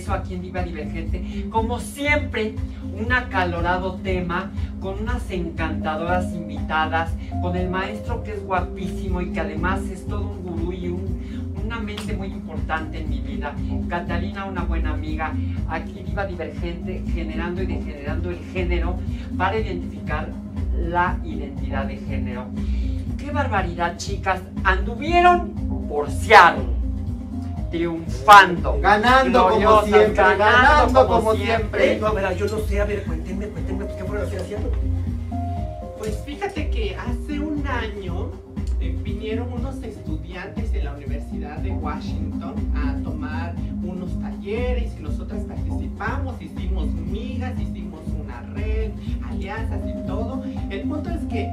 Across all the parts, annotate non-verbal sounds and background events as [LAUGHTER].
Regreso aquí en Diva Divergente. Como siempre, un acalorado tema con unas encantadoras invitadas, con el maestro que es guapísimo y que además es todo un gurú y una mente muy importante en mi vida. Catalina, una buena amiga, aquí Diva Divergente, generando y degenerando el género para identificar la identidad de género. ¡Qué barbaridad, chicas! Anduvieron por Seattle triunfando. Ganando como siempre, ganando, como, siempre. No, a yo no sé, a ver, cuéntenme, cuéntenme, ¿qué fueron haciendo? Pues fíjate que hace un año eh, vinieron unos estudiantes de la Universidad de Washington a tomar unos talleres y nosotras participamos, hicimos migas, hicimos una red, alianzas y todo. El punto es que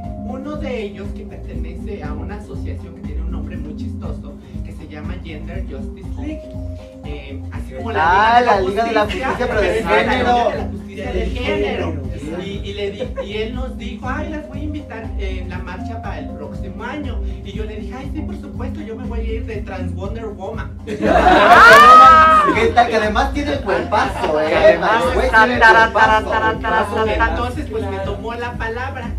ellos que pertenece a una asociación que tiene un nombre muy chistoso, llama Gender Justice League. Eh, así como la, ah, Liga, de la Justicia, pero de género. La justicia de género. Y, y, le di, y él nos dijo, ay, las voy a invitar en la marcha para el próximo año. Y yo le dije, ay, sí, por supuesto, yo me voy a ir de Trans Wonder Woman. [LAUGHS] ¿Qué tal? Que además tiene el cuerpazo, ¿eh? Además Entonces, pues me tomó la palabra.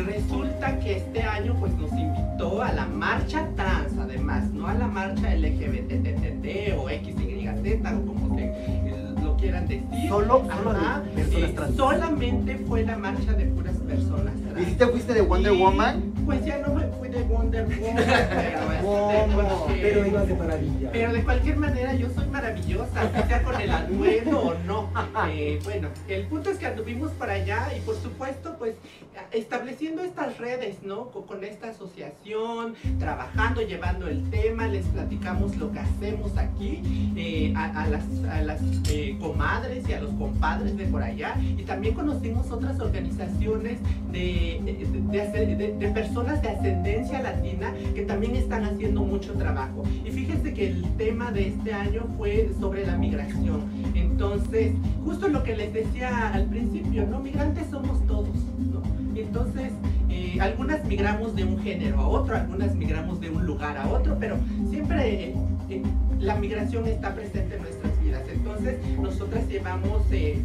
Y resulta que este año, pues nos invitó a la marcha trans, además, no a la marcha LGBTTT o XYZ, o como se lo quieran decir. Solo, Ajá, eh, solamente fue la marcha de puras personas ¿Y si te fuiste de Wonder Woman? Pues ya no me de Wonder Woman, [LAUGHS] pero, pero ibas de maravilla. Pero de cualquier manera yo soy maravillosa, sea con el anuelo o no. Eh, bueno, el punto es que anduvimos para allá y por supuesto pues estableciendo estas redes, ¿no? Con, esta asociación, trabajando, llevando el tema, les platicamos lo que hacemos aquí eh, a, las, a las eh, comadres y a los compadres de por allá y también conocimos otras organizaciones de, de, de, personas de ascendencia latina que también están haciendo mucho trabajo. Y fíjense que el tema de este año fue sobre la migración. Entonces, justo lo que les decía al principio, ¿no? Migrantes somos todos, ¿no? Entonces, eh, algunas migramos de un género a otro, algunas migramos de un lugar a otro, pero siempre eh, eh, la migración está presente en nuestras vidas. Entonces, nosotras llevamos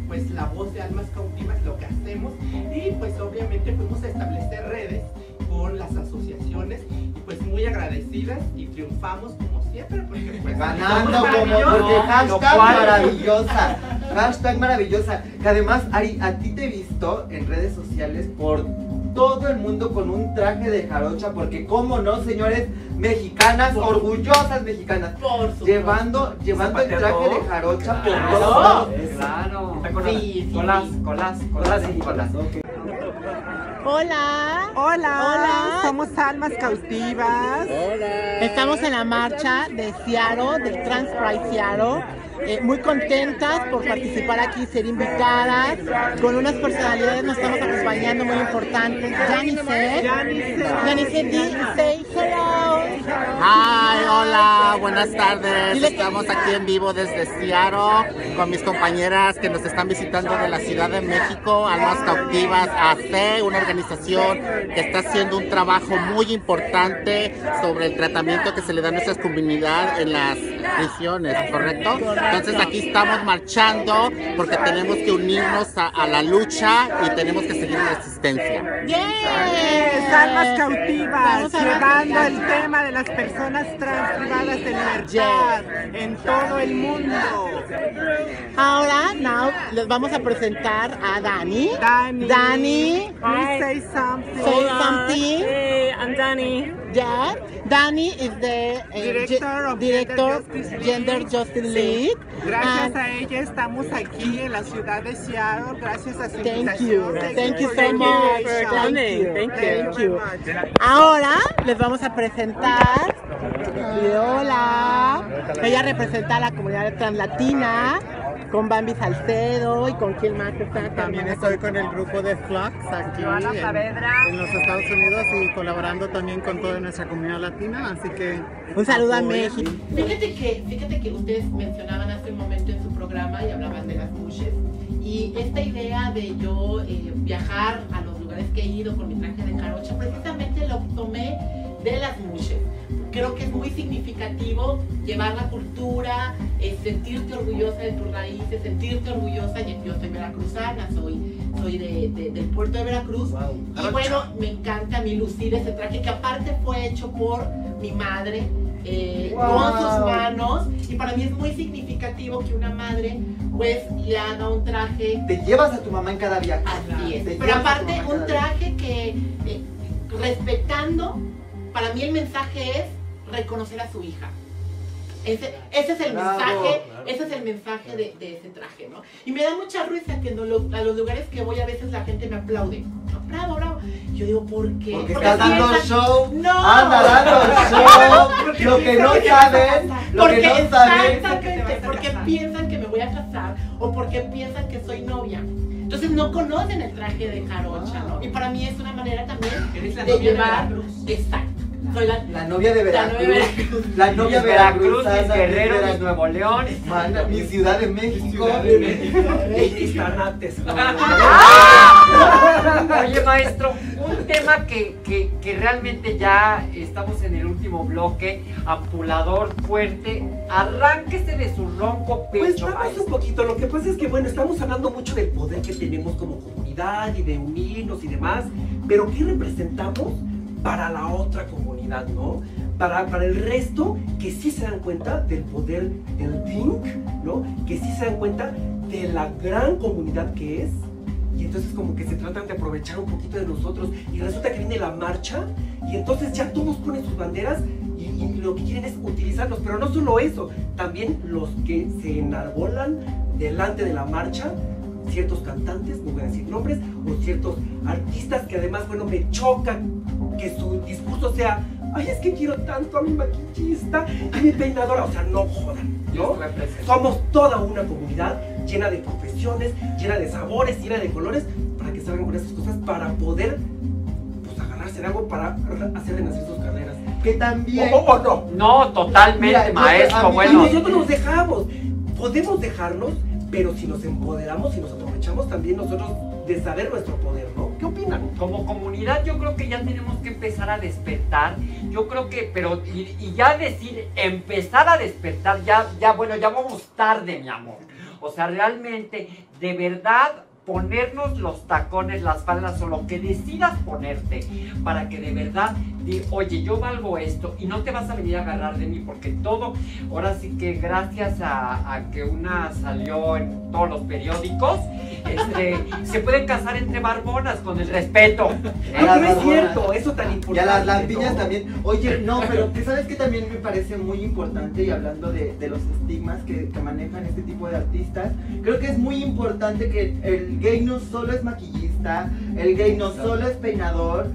pues la voz de almas cautivas, lo que hacemos, y pues obviamente fuimos a establecer redes con las asociaciones, y pues muy agradecidas y triunfamos como siempre, porque pues ganando como porque hashtag maravillosa, hashtag maravillosa, que además Ari, a ti te he visto en redes sociales por todo el mundo con un traje de jarocha, porque cómo no, señores, mexicanas, orgullosas mexicanas, llevando, llevando el traje de jarocha por todos Claro, sí, colas, colas, colas, colas. Hola. Hola. Hola. Somos Almas Cautivas. Hola. Estamos en la marcha de Seattle, del Trans Pride Seattle. Eh, muy contentas por participar aquí, ser invitadas, con unas personalidades nos estamos acompañando muy importantes. Janice, Janice, say hello. Hi, hola, buenas tardes. Estamos aquí en vivo desde Seattle con mis compañeras que nos están visitando de la Ciudad de México, Almas Cautivas AC, una organización que está haciendo un trabajo muy importante sobre el tratamiento que se le da a nuestra comunidad en las prisiones, ¿correcto? Entonces aquí estamos marchando porque tenemos que unirnos a, la lucha y tenemos que seguir en resistencia. Yes, almas cautivas, llevando el tema de las personas trans privadas de libertad en todo el mundo. Ahora, now, les vamos a presentar a Dani. Dani. Dani. Please say something. Say something. Hey, I'm Dani. Yeah. Dani is the uh, director of director Gender Justice League. Gracias a ella estamos aquí en la ciudad de Seattle. Gracias a su Thank you. Thank you so much. Thank you. Thank you. Ahora les vamos a presentar. Hola. Ella representa a la comunidad translatina con Bambi Salcedo y con quién más está. También estoy con el grupo de Flux aquí en, en, los Estados Unidos y colaborando también con toda nuestra comunidad latina, así que... Un saludo a México. Fíjate que, fíjate que ustedes mencionaban hace un momento en su programa y hablaban de las mushes y esta idea de yo eh, viajar a los lugares que he ido con mi traje de jarocha, precisamente lo tomé de las mushes creo que es muy significativo llevar la cultura, eh, sentirte orgullosa de tus raíces, sentirte orgullosa, yo, soy veracruzana, soy, soy de, de- del puerto de Veracruz, y bueno, me encanta a mí lucir ese traje que aparte fue hecho por mi madre, eh, Wow. con sus manos, y para mí es muy significativo que una madre pues le haga un traje Te llevas a tu mamá en cada viaje. Así es. Pero aparte, un traje que, eh, respetando, para mí el mensaje es reconocer a su hija. Ese, ese es el Bravo, mensaje, claro. ese es el mensaje de, de ese traje, ¿no? Y me da mucha risa que lo- a los lugares que voy a veces la gente me aplaude. ¿no? Bravo, bravo. Yo digo, ¿por qué? Porque estás dando piensan- show. No. Anda dando [LAUGHS] show. Lo que no saben. Lo Porque que no saben. exactamente, porque piensan que me voy a casar o porque piensan que soy novia. Entonces no conocen el traje de jarocha, ¿no? Y para mí es una manera también de llevar. Exacto. Soy la, La novia de la novia de Veracruz. Veracruz. La novia Mis Veracruz, Guerrero, mis Nuevo León. Mi Ciudad de México. Oye, maestro, un tema que, que, que realmente ya estamos en el último bloque, ampulador fuerte, arránquese de su ronco Pues pecho, vamos maestro. un poquito, lo que pasa es que bueno, estamos hablando mucho del poder que tenemos como comunidad y de unirnos y demás, pero ¿qué representamos para la otra comunidad, no? Para, para el resto que sí se dan cuenta del poder del DINC, ¿no? Que sí se dan cuenta de la gran comunidad que es. Y entonces como que se tratan de aprovechar un poquito de nosotros y resulta que viene la marcha y entonces ya todos ponen sus banderas y, y lo que quieren es utilizarlos, pero no solo eso, también los que se enarbolan delante de la marcha, ciertos cantantes, no voy a decir nombres, o ciertos artistas que además, bueno, me chocan que su discurso sea, ay, es que quiero tanto a mi maquillista y mi peinadora, o sea, no jodan, Yo ¿no? Somos toda una comunidad llena de profesiones, llena de sabores, llena de colores, para que salgan con esas cosas, para poder pues, agarrarse de algo para hacer renacer sus carreras. Que también. O, o- o no. No, totalmente, Mira, maestro. a mí- Y bueno, nosotros nos dejamos. Podemos dejarnos, pero si nos empoderamos y nos aprovechamos también nosotros de saber nuestro poder, ¿no? Como comunidad yo creo que ya tenemos que empezar a despertar. Yo creo que, pero, y, y ya decir, empezar a despertar, ya, ya, bueno, ya vamos tarde, mi amor. O sea, realmente, de verdad, ponernos los tacones, las faldas o lo que decidas ponerte para que de verdad, oye, yo valgo esto y no te vas a venir a agarrar de mí porque todo, ahora sí que gracias a, a que una salió en todos los periódicos, este, [LAUGHS] se pueden casar entre barbonas con el respeto. Las pero es cierto, eso tan Y a importante. las lampiñas ¿no? también. Oye, no, pero [LAUGHS] que sabes que también me parece muy importante y hablando de, de los estigmas que, que manejan este tipo de artistas, creo que es muy importante que el gay no solo es maquillista, el gay no solo es peinador,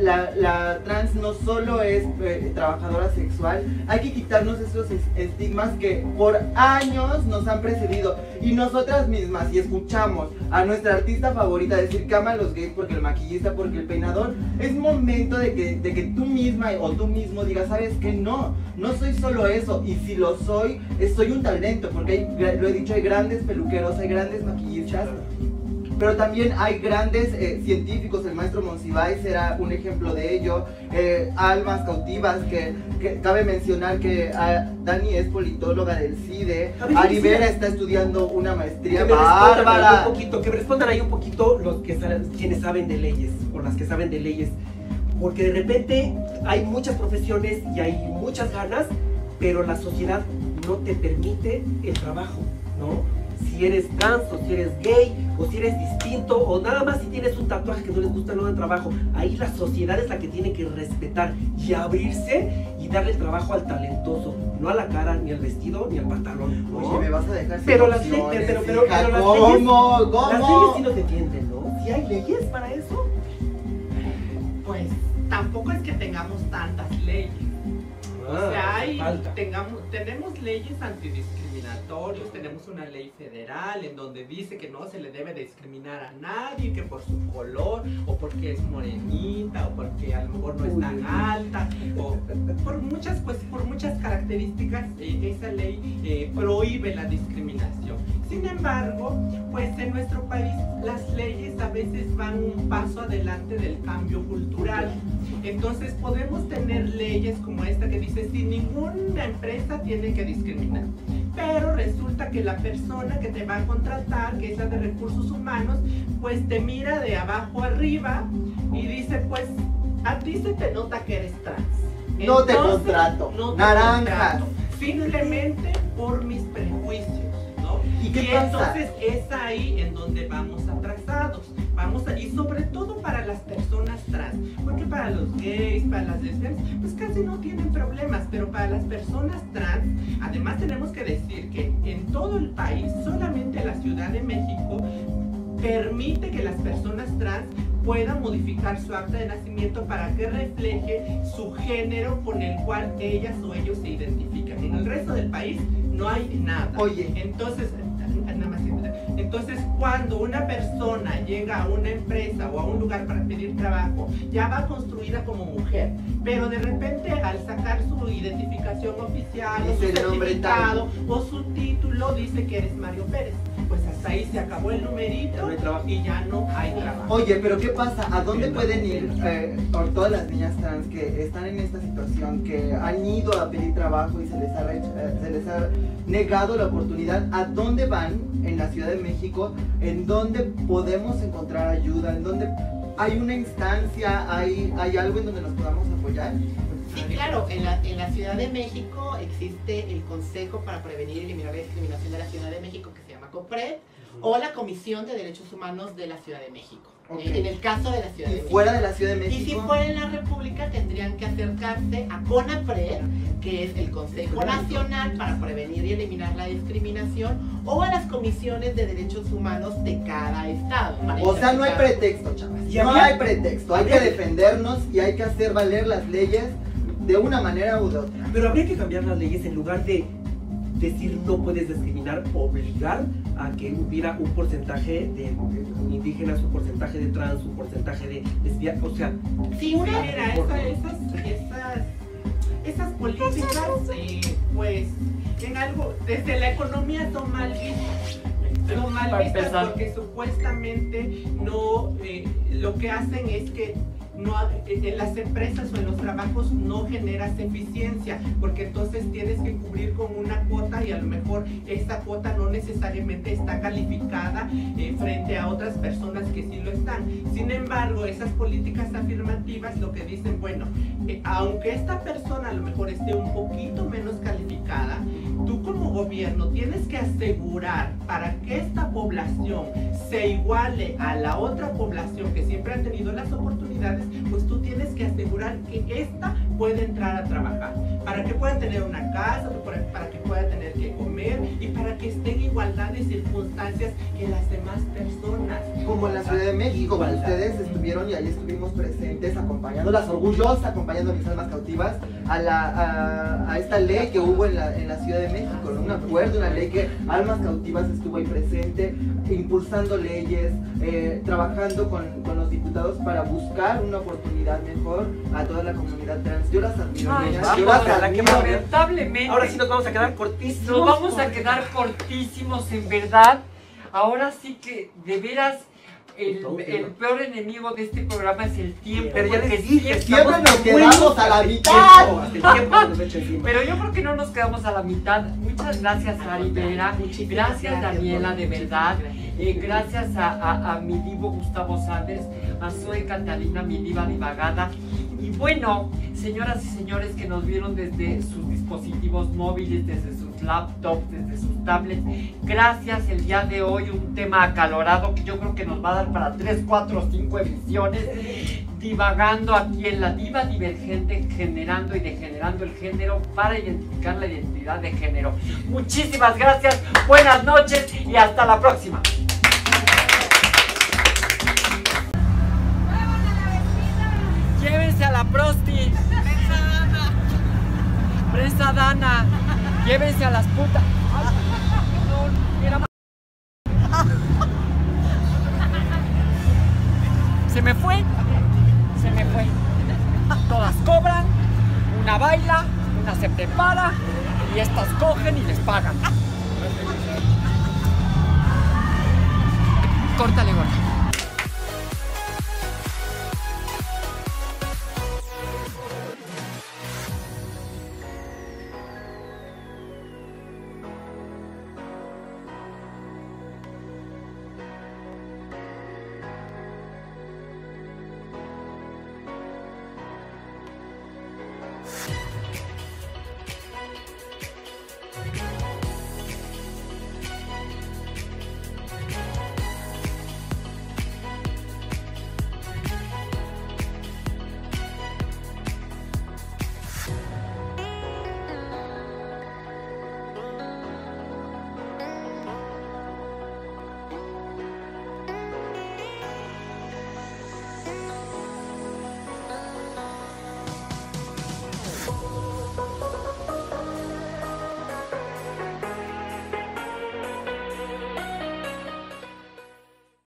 la, trans no solo es eh, trabajadora sexual. Hay que quitarnos esos es- estigmas que por años nos han precedido. Y nosotras mismas, y escuchamos a nuestra artista favorita decir que los gays porque el maquillista, porque el peinador, es momento de que, de que tú misma o tú mismo digas, sabes que no, no soy solo eso, y si lo soy, soy un talento, porque lo he dicho, hay grandes peluqueros, hay grandes maquillistas, pero también hay grandes eh, científicos, el maestro Monsiváis era un ejemplo de ello, eh, almas cautivas, que, que cabe mencionar que ah, Dani es politóloga del CIDE, A ver, Arivera quisiera- está estudiando una Que maestría ahí bárbara. un poquito, que me respondan ahí un poquito los que quienes saben de leyes o las que saben de leyes. Porque de repente hay muchas profesiones y hay muchas ganas, pero la sociedad no te permite el trabajo, ¿no? Si eres trans o si eres gay o si eres distinto o nada más si tienes un tatuaje que no les gusta no dan trabajo, ahí la sociedad es la que tiene que respetar y abrirse y darle el trabajo al talentoso, no a la cara, ni al vestido, ni al pantalón. ¿no? Oye, me vas a dejar sin Pero las pero, pero, hija, pero las leyes, ¿Cómo? las leyes sí nos defienden, ¿no? Si hay leyes para eso. Pues tampoco es que tengamos tantas leyes. O sea, hay, tengamos, tenemos leyes antidiscriminatorios, tenemos una ley federal en donde dice que no se le debe discriminar a nadie, que por su color, o porque es morenita, o porque a lo mejor no es tan alta, o por muchas, pues, por muchas características, eh, esa ley eh, prohíbe la discriminación. Sin embargo, pues en nuestro país las leyes a veces van un paso adelante del cambio cultural. Entonces podemos tener leyes como esta que dice, si ninguna empresa tiene que discriminar. Pero resulta que la persona que te va a contratar, que es la de recursos humanos, pues te mira de abajo arriba y dice, pues a ti se te nota que eres trans. No te contrato. No te Naranjas. contrato. Simplemente por mis prejuicios. ¿Y qué pasa? entonces es ahí en donde vamos atrasados. Vamos a- y sobre todo para las personas trans, porque para los gays, para las lesbianas, pues casi no tienen problemas, pero para las personas trans, además tenemos que decir que en todo el país, solamente la Ciudad de México permite que las personas trans puedan modificar su acta de nacimiento para que refleje su género con el cual ellas o ellos se identifican. En el resto del país no hay nada. Oye. Entonces, entonces cuando una persona llega a una empresa o a un lugar para pedir trabajo, ya va construida como mujer, pero de repente al sacar su identificación oficial, o su certificado o su título, dice que eres Mario Pérez. Pues hasta ahí se acabó el numerito y ya no hay trabajo. Oye, pero ¿qué pasa? ¿A dónde pueden ir eh, por todas las niñas trans que están en esta situación, que han ido a pedir trabajo y se les ha, eh, se les ha negado la oportunidad? ¿A dónde van en la Ciudad de México? ¿En dónde podemos encontrar ayuda? ¿En dónde hay una instancia? ¿Hay, hay algo en donde nos podamos apoyar? Sí, claro, en la, en la Ciudad de México existe el Consejo para Prevenir y Eliminar la Discriminación de la Ciudad de México, que se llama COPRED, o la Comisión de Derechos Humanos de la Ciudad de México, Ok. eh, en el caso de la Ciudad ¿Y de México. fuera de la Ciudad de Y si México? fuera en la República tendrían que acercarse a CONAPRED, que es el Consejo Nacional para Prevenir y Eliminar la Discriminación, o a las comisiones de derechos humanos de cada estado. O sea, no hay pretexto, chavas. No hay pretexto. Hay que defendernos y hay que hacer valer las leyes de una manera u otra. Pero habría que cambiar las leyes en lugar de decir no puedes discriminar, obligar a que hubiera un porcentaje de, indígenas, un porcentaje de trans, un porcentaje de lesbianas, o sea, Sí, una, Mira, esa- esas, esas, esas políticas, eh, pues, en algo, desde la economía son mal vistas. Son mal Para vistas empezar. porque supuestamente no, eh, lo que hacen es que no, eh, en las empresas o en los trabajos no generas eficiencia, porque entonces tienes que cubrir con una cuota y a lo mejor esa cuota no necesariamente está calificada eh, frente a otras personas que sí lo están. Sin embargo, esas políticas afirmativas lo que dicen, bueno, eh, aunque esta persona a lo mejor esté un poquito menos calificada, tú como gobierno tienes que asegurar para que esta población se iguale a la otra población que siempre ha tenido las oportunidades, pues tú tienes que asegurar que esta puede entrar a trabajar, para que pueda tener una casa, para, que pueda tener que comer y para que esté en igualdad de circunstancias que las demás personas. Como en la Ciudad de México, ustedes estuvieron y ahí estuvimos presentes acompañándolas, orgullosas, acompañando a mis almas cautivas a, la, a, a esta ley que hubo en la, en la Ciudad de México, ¿no? un acuerdo, una ley que Almas Cautivas estuvo ahí presente, impulsando leyes, eh, trabajando con, con los diputados para buscar una oportunidad mejor a toda la comunidad trans. Yo las admiro, Ay, niñas, vamos, yo las ojalá que admiro. Lamentablemente. ahora sí nos vamos a quedar cortísimos. Nos vamos a quedar cortísimos, en verdad. Ahora sí que, de veras, el, el peor enemigo de este programa es el tiempo. Pero ya les dije, siempre- nos quedamos a la mitad. El tiempo nos. Pero yo creo que no nos quedamos a la mitad. Muchas gracias, Ari Vera. Gracias, Daniela, de verdad. gracias. Eh, gracias a, a- a mi divo Gustavo Sanders, a Zoe Catalina, mi diva divagada. Y bueno, señoras y señores que nos vieron desde sus dispositivos móviles, desde sus laptops, desde sus tablets, gracias el día de hoy, un tema acalorado que yo creo que nos va a dar para 3, 4, 5 emisiones, divagando aquí en la diva divergente, generando y degenerando el género para identificar la identidad de género. Muchísimas gracias, buenas noches y hasta la próxima. Llévense a las putas. Se me fue. Se me fue. Todas cobran, una baila, una se prepara y estas cogen y les pagan. Córtale, gorda.